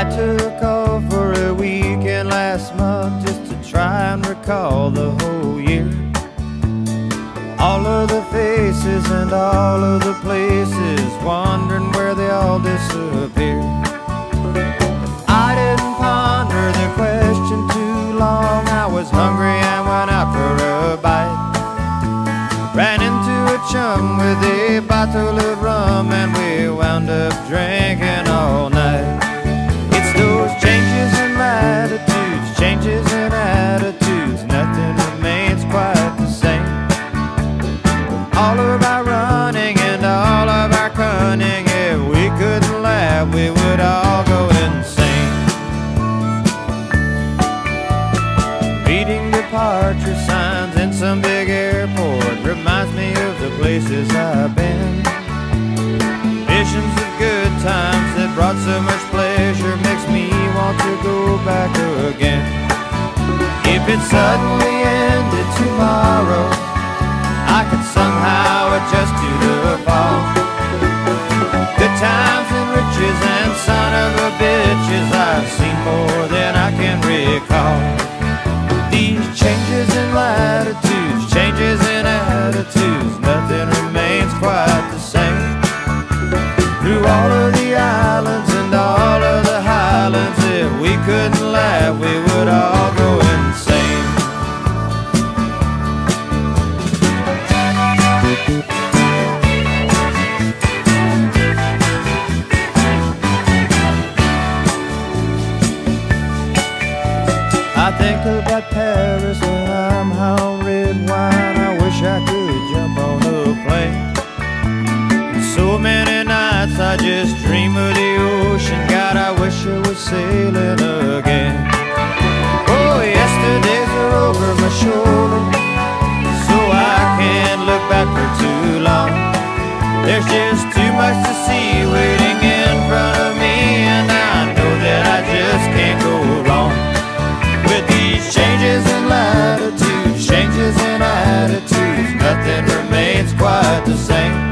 I took off for a weekend last month just to try and recall the whole year. All of the faces and all of the places, wondering where they all disappeared. I didn't ponder the question too long. I was hungry and went out for a bite. Ran into a chum with a bottle of rum and we wound up drinking we would all go insane. Reading departure signs in some big airport reminds me of the places I've been. Visions of good times that brought so much pleasure makes me want to go back again. If it suddenly ended tomorrow, all of the islands and all of the highlands, if we couldn't laugh, we would all go insane. I think about Paris when I'm on red wine. I wish I could jump on a plane. So many nights I just dream of the ocean. God, I wish I was sailing again. Oh, yesterdays are over my shoulder, so I can't look back for too long. There's just too much to see waiting in front of me, and I know that I just can't go wrong. With these changes in latitudes, changes in attitudes, nothing remains quite the same.